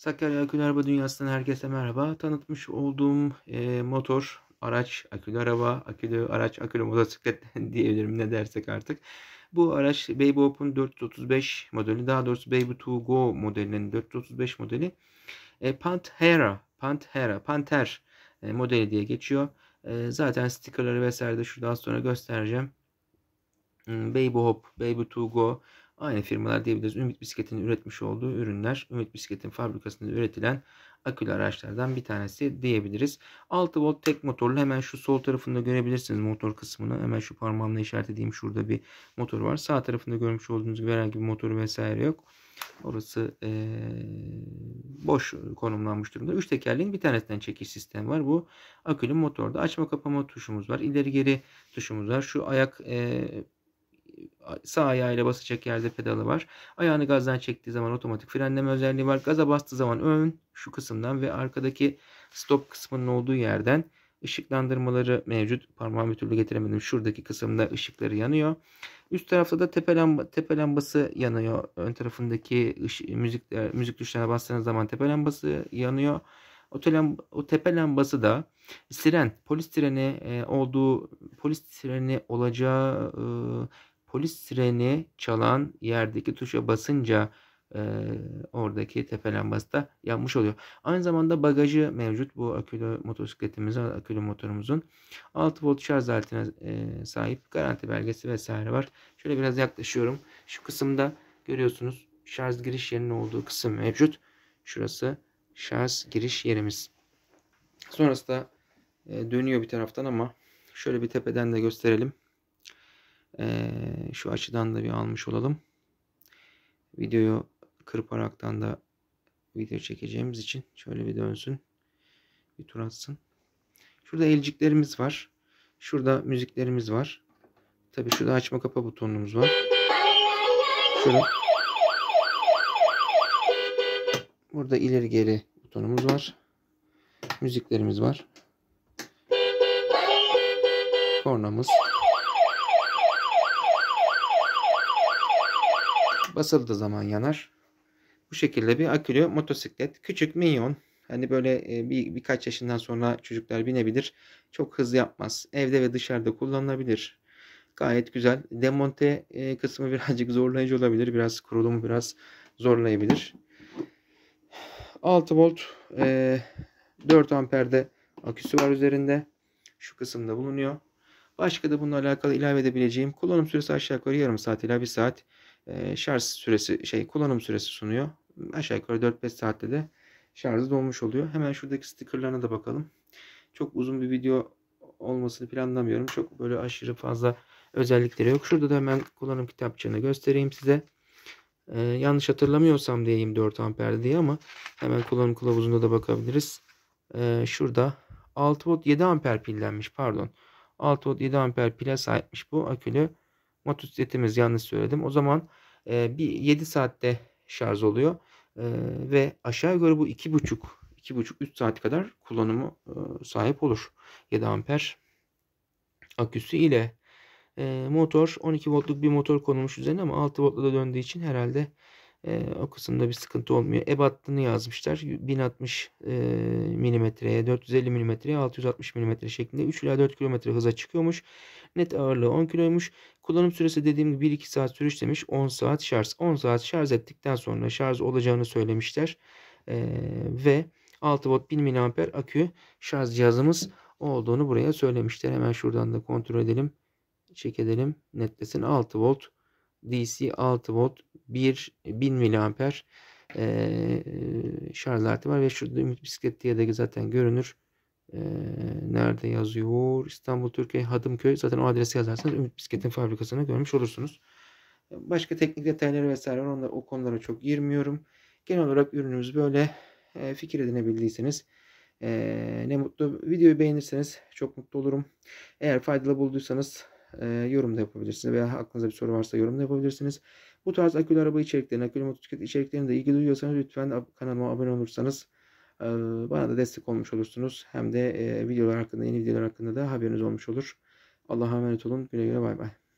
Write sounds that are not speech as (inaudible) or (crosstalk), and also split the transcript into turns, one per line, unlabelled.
Sakarya Akülü Araba Dünyası'ndan herkese merhaba. Tanıtmış olduğum e, motor, araç, akülü araba, akülü araç, akülü motosiklet (laughs) diyebilirim ne dersek artık. Bu araç Baby Open 435 modeli, daha doğrusu Baby 2 Go modelinin 435 modeli. E, Panthera, Panthera, Panther e, modeli diye geçiyor. E, zaten stickerları vesaire de şurada az sonra göstereceğim. Hmm, Baby Hop, Baby 2 Go aynı firmalar diyebiliriz. Ümit Bisiklet'in üretmiş olduğu ürünler. Ümit Bisiklet'in fabrikasında üretilen akülü araçlardan bir tanesi diyebiliriz. 6 volt tek motorlu hemen şu sol tarafında görebilirsiniz motor kısmını. Hemen şu parmağımla işaret edeyim. Şurada bir motor var. Sağ tarafında görmüş olduğunuz gibi herhangi bir motoru vesaire yok. Orası ee, boş konumlanmış durumda. 3 tekerleğin bir tanesinden çekiş sistemi var. Bu akülü motorda. Açma kapama tuşumuz var. İleri geri tuşumuz var. Şu ayak e, sağ ayağıyla basacak yerde pedalı var. Ayağını gazdan çektiği zaman otomatik frenleme özelliği var. Gaza bastığı zaman ön şu kısımdan ve arkadaki stop kısmının olduğu yerden ışıklandırmaları mevcut. Parmağımı bir türlü getiremedim. Şuradaki kısımda ışıkları yanıyor. Üst tarafta da tepe, lamba, tepe lambası yanıyor. Ön tarafındaki ışık, müzik, müzik tuşlarına bastığınız zaman tepe lambası yanıyor. O, telam, o tepe lambası da siren, polis treni e, olduğu, polis treni olacağı e, polis sireni çalan yerdeki tuşa basınca e, oradaki tepe lambası da yanmış oluyor. Aynı zamanda bagajı mevcut bu akülü motosikletimizin, akülü motorumuzun 6 volt şarj aletine e, sahip garanti belgesi vesaire var. Şöyle biraz yaklaşıyorum. Şu kısımda görüyorsunuz şarj giriş yerinin olduğu kısım mevcut. Şurası şarj giriş yerimiz. Sonrasında e, dönüyor bir taraftan ama şöyle bir tepeden de gösterelim. Şu açıdan da bir almış olalım. Videoyu kırparaktan da video çekeceğimiz için şöyle bir dönsün. Bir tur atsın. Şurada elciklerimiz var. Şurada müziklerimiz var. Tabi şurada açma kapa butonumuz var. Şurada Burada ileri geri butonumuz var. Müziklerimiz var. Kornamız. Basıldığı zaman yanar. Bu şekilde bir akülü motosiklet. Küçük minyon. Hani böyle e, bir birkaç yaşından sonra çocuklar binebilir. Çok hızlı yapmaz. Evde ve dışarıda kullanılabilir. Gayet güzel. Demonte e, kısmı (laughs) birazcık zorlayıcı olabilir. Biraz kurulumu biraz zorlayabilir. 6 volt 4 e, amperde aküsü var üzerinde. Şu kısımda bulunuyor. Başka da bununla alakalı ilave edebileceğim kullanım süresi aşağı yukarı yarım saat ila bir saat şarj süresi şey kullanım süresi sunuyor. Aşağı yukarı 4-5 saatte de şarjı dolmuş oluyor. Hemen şuradaki stickerlarına da bakalım. Çok uzun bir video olmasını planlamıyorum. Çok böyle aşırı fazla özellikleri yok. Şurada da hemen kullanım kitapçığını göstereyim size. Ee, yanlış hatırlamıyorsam diyeyim 4 amper diye ama hemen kullanım kılavuzunda da bakabiliriz. Ee, şurada 6 volt 7 amper pillenmiş pardon. 6 volt 7 amper pile sahipmiş bu akülü motosikletimiz yanlış söyledim. O zaman e, bir 7 saatte şarj oluyor. E, ve aşağı yukarı bu 2,5 2,5-3 saat kadar kullanımı e, sahip olur. 7 amper aküsü ile e, motor 12 voltluk bir motor konulmuş üzerine ama 6 voltla da döndüğü için herhalde e, o kısımda bir sıkıntı olmuyor. Ebattını yazmışlar. 1060 e, milimetreye, 450 milimetreye, 660 milimetre şeklinde 3 ila 4 kilometre hıza çıkıyormuş. Net ağırlığı 10 kiloymuş. Kullanım süresi dediğim gibi 1-2 saat sürüş demiş. 10 saat şarj. 10 saat şarj ettikten sonra şarj olacağını söylemişler. E, ve 6 volt 1000 mAh akü şarj cihazımız olduğunu buraya söylemişler. Hemen şuradan da kontrol edelim. Çek edelim. Netlesin 6 volt DC 6 volt 1 1000 mAh e, şarj aleti var ve şurada Ümit Bisiklet diye de zaten görünür. E, nerede yazıyor? İstanbul Türkiye Hadımköy. Zaten o adresi yazarsanız Ümit Bisiklet'in fabrikasını görmüş olursunuz. Başka teknik detayları vesaire onlar, o konulara çok girmiyorum. Genel olarak ürünümüz böyle. E, fikir edinebildiyseniz e, ne mutlu. Videoyu beğenirseniz çok mutlu olurum. Eğer faydalı bulduysanız e, yorum da yapabilirsiniz veya aklınızda bir soru varsa yorum da yapabilirsiniz. Bu tarz akülü araba içeriklerine, akülü motosiklet içeriklerine de ilgi duyuyorsanız lütfen kanalıma abone olursanız bana da destek olmuş olursunuz. Hem de videolar hakkında, yeni videolar hakkında da haberiniz olmuş olur. Allah'a emanet olun. Güle güle bay bay.